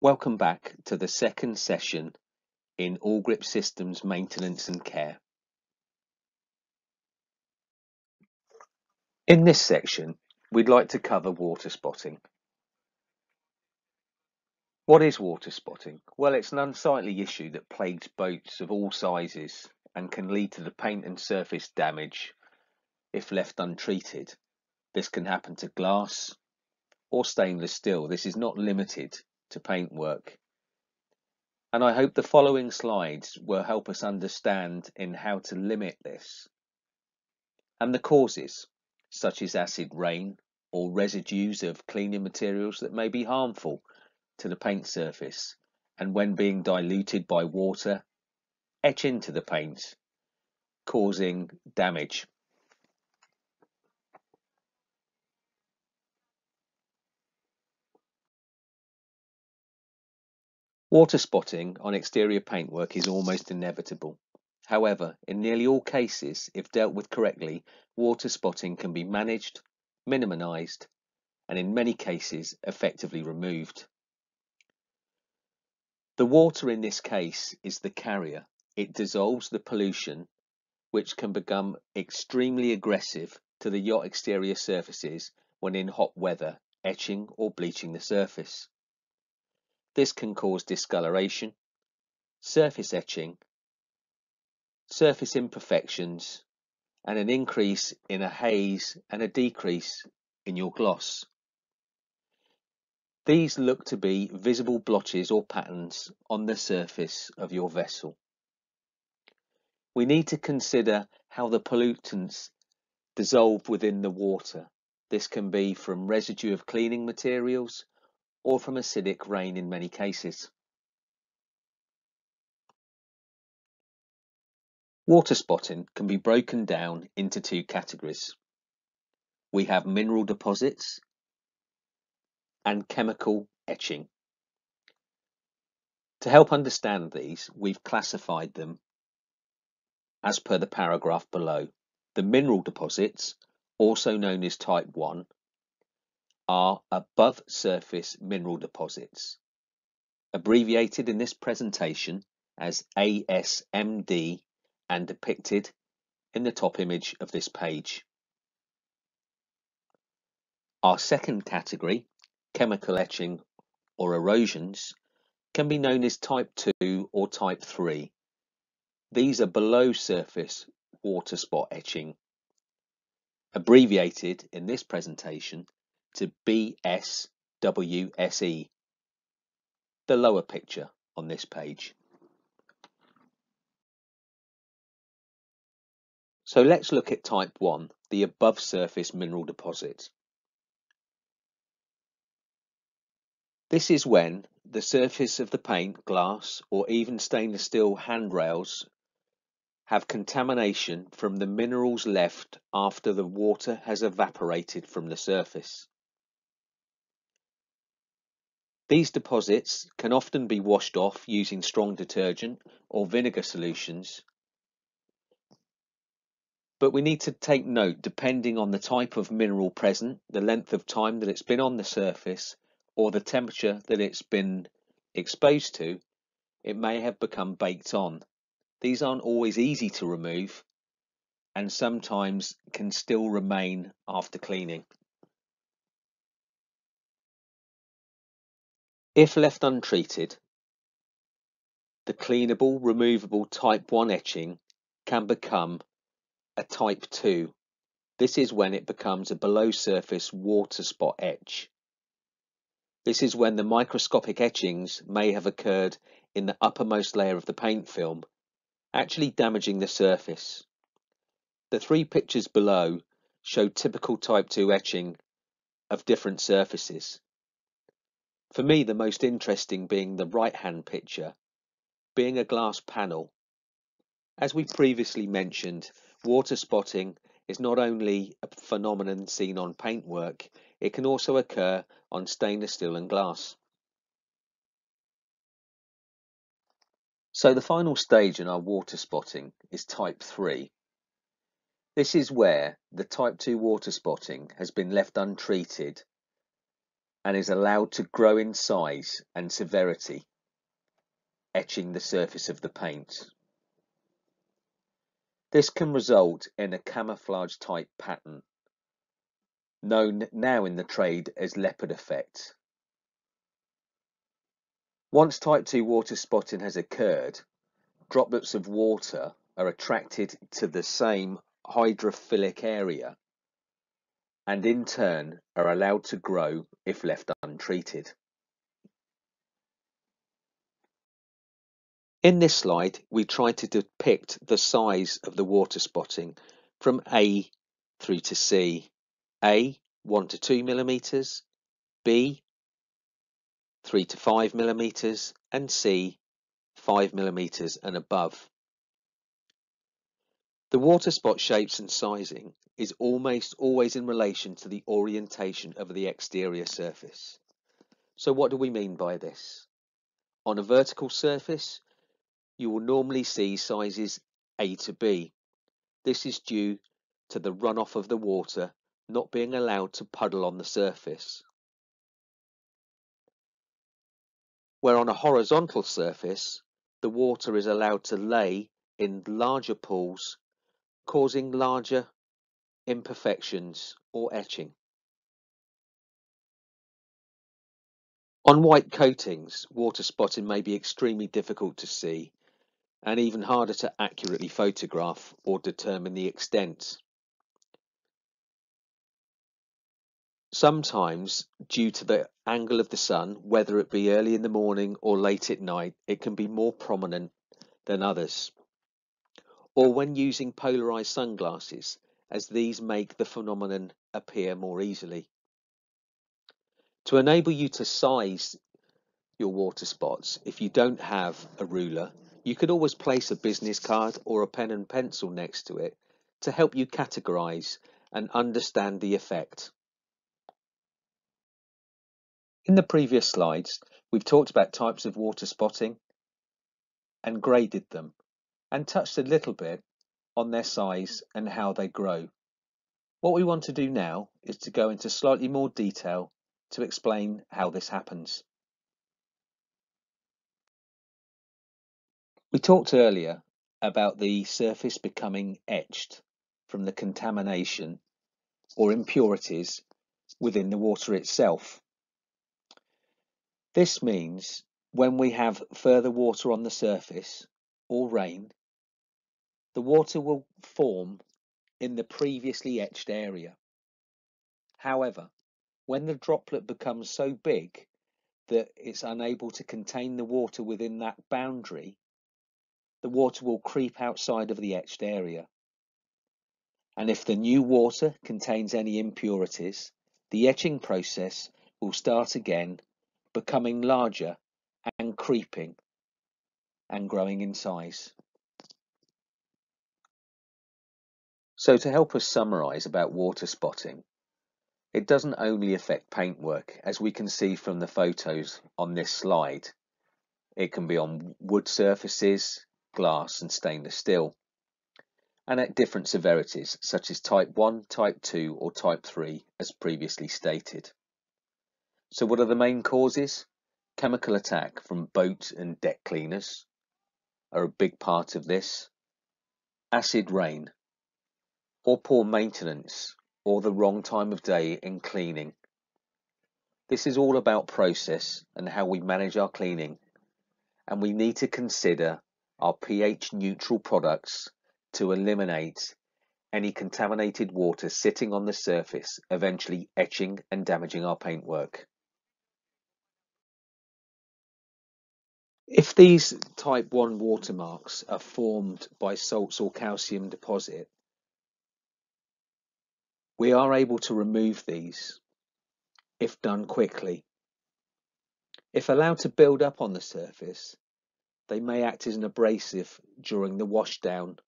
Welcome back to the second session in Awlgrip Systems Maintenance and Care. In this section, we'd like to cover water spotting. What is water spotting? Well, it's an unsightly issue that plagues boats of all sizes and can lead to the paint and surface damage if left untreated. This can happen to glass or stainless steel. This is not limited to paintwork. And I hope the following slides will help us understand in how to limit this. And the causes, such as acid rain or residues of cleaning materials that may be harmful to the paint surface and when being diluted by water, etch into the paint, causing damage. Water spotting on exterior paintwork is almost inevitable. However, in nearly all cases, if dealt with correctly, water spotting can be managed, minimized, and in many cases effectively removed. The water in this case is the carrier. It dissolves the pollution, which can become extremely aggressive to the yacht exterior surfaces when in hot weather, etching or bleaching the surface. This can cause discoloration, surface etching, surface imperfections, and an increase in a haze and a decrease in your gloss. These look to be visible blotches or patterns on the surface of your vessel. We need to consider how the pollutants dissolve within the water. This can be from residue of cleaning materials or from acidic rain in many cases. Water spotting can be broken down into two categories. We have mineral deposits and chemical etching. To help understand these, we've classified them as per the paragraph below. The mineral deposits, also known as type 1, are above surface mineral deposits, abbreviated in this presentation as ASMD and depicted in the top image of this page. Our second category, chemical etching or erosions, can be known as type 2 or type 3. These are below surface water spot etching, abbreviated in this presentation to BSWSE, the lower picture on this page. So let's look at type 1, the above surface mineral deposit. This is when the surface of the paint, glass or even stainless steel handrails have contamination from the minerals left after the water has evaporated from the surface. These deposits can often be washed off using strong detergent or vinegar solutions. But we need to take note, depending on the type of mineral present, the length of time that it's been on the surface, or the temperature that it's been exposed to, it may have become baked on. These aren't always easy to remove and sometimes can still remain after cleaning. If left untreated, the cleanable, removable type 1 etching can become a type 2. This is when it becomes a below surface water spot etch. This is when the microscopic etchings may have occurred in the uppermost layer of the paint film, actually damaging the surface. The three pictures below show typical type 2 etching of different surfaces. For me, the most interesting being the right-hand picture, being a glass panel. As we previously mentioned, water spotting is not only a phenomenon seen on paintwork, it can also occur on stainless steel and glass. So the final stage in our water spotting is type 3. This is where the type 2 water spotting has been left untreated and is allowed to grow in size and severity, etching the surface of the paint. This can result in a camouflage type pattern, known now in the trade as leopard effect. Once type 2 water spotting has occurred, droplets of water are attracted to the same hydrophilic area and in turn are allowed to grow if left untreated. In this slide, we try to depict the size of the water spotting from A through to C. A, 1 to 2 millimeters, B, 3 to 5 millimeters, and C, 5 millimeters and above. The water spot shapes and sizing is almost always in relation to the orientation of the exterior surface. So what do we mean by this? On a vertical surface, you will normally see sizes A to B. This is due to the runoff of the water not being allowed to puddle on the surface. Where on a horizontal surface, the water is allowed to lay in larger pools, causing larger imperfections or etching. On white coatings, water spotting may be extremely difficult to see and even harder to accurately photograph or determine the extent. Sometimes, due to the angle of the sun, whether it be early in the morning or late at night, it can be more prominent than others. Or when using polarized sunglasses, as these make the phenomenon appear more easily. To enable you to size your water spots, if you don't have a ruler, you could always place a business card or a pen and pencil next to it to help you categorize and understand the effect. In the previous slides, we've talked about types of water spotting and graded them and touched a little bit on their size and how they grow. What we want to do now is to go into slightly more detail to explain how this happens. We talked earlier about the surface becoming etched from the contamination or impurities within the water itself. This means when we have further water on the surface or rain, the water will form in the previously etched area. However, when the droplet becomes so big that it's unable to contain the water within that boundary, the water will creep outside of the etched area. And if the new water contains any impurities, the etching process will start again, becoming larger and creeping and growing in size. So to help us summarise about water spotting, it doesn't only affect paintwork, as we can see from the photos on this slide. It can be on wood surfaces, glass and stainless steel, and at different severities such as type 1, type 2 or type 3 as previously stated. So what are the main causes? Chemical attack from boat and deck cleaners are a big part of this. Acid rain or poor maintenance or the wrong time of day in cleaning. This is all about process and how we manage our cleaning and we need to consider our pH neutral products to eliminate any contaminated water sitting on the surface, eventually etching and damaging our paintwork. If these type 1 watermarks are formed by salts or calcium deposit, we are able to remove these if done quickly. If allowed to build up on the surface, they may act as an abrasive during the washdown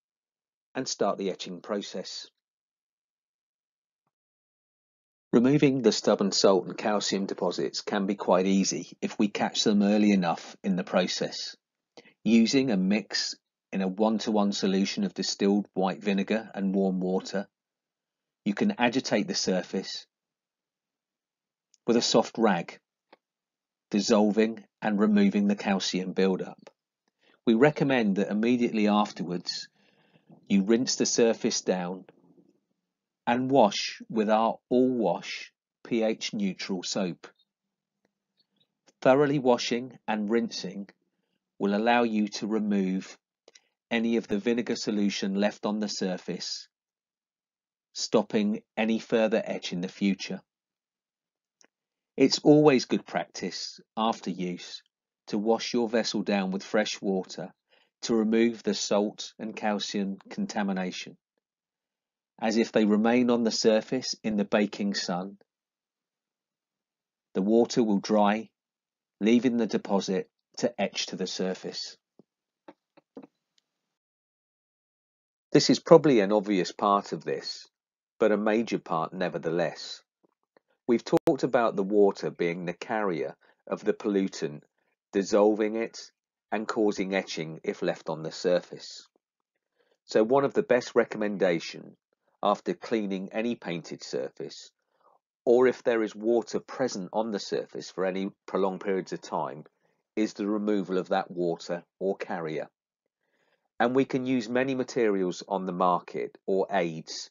and start the etching process. Removing the stubborn salt and calcium deposits can be quite easy if we catch them early enough in the process. Using a mix in a one-to-one -one solution of distilled white vinegar and warm water, you can agitate the surface with a soft rag, dissolving and removing the calcium buildup. We recommend that immediately afterwards you rinse the surface down and wash with our Awlwash pH neutral soap. Thoroughly washing and rinsing will allow you to remove any of the vinegar solution left on the surface, stopping any further etch in the future. It's always good practice after use to wash your vessel down with fresh water to remove the salt and calcium contamination. As if they remain on the surface in the baking sun, the water will dry, leaving the deposit to etch to the surface. This is probably an obvious part of this, but a major part nevertheless. We've talked about the water being the carrier of the pollutant, dissolving it and causing etching if left on the surface. So one of the best recommendation after cleaning any painted surface, or if there is water present on the surface for any prolonged periods of time, is the removal of that water or carrier. And we can use many materials on the market or aids,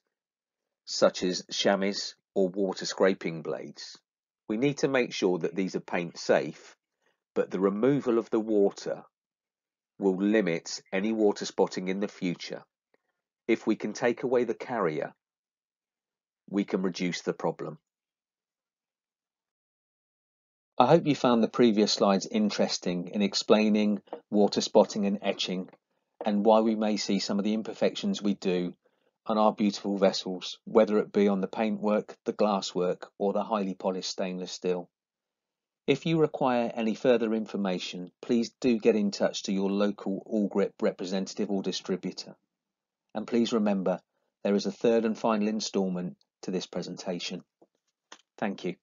such as chamois or water scraping blades. We need to make sure that these are paint safe, but the removal of the water will limit any water spotting in the future. If we can take away the carrier, we can reduce the problem. I hope you found the previous slides interesting in explaining water spotting and etching and why we may see some of the imperfections we do on our beautiful vessels, whether it be on the paintwork, the glasswork, or the highly polished stainless steel. If you require any further information, please do get in touch to your local Awlgrip representative or distributor. And please remember, there is a third and final instalment to this presentation. Thank you.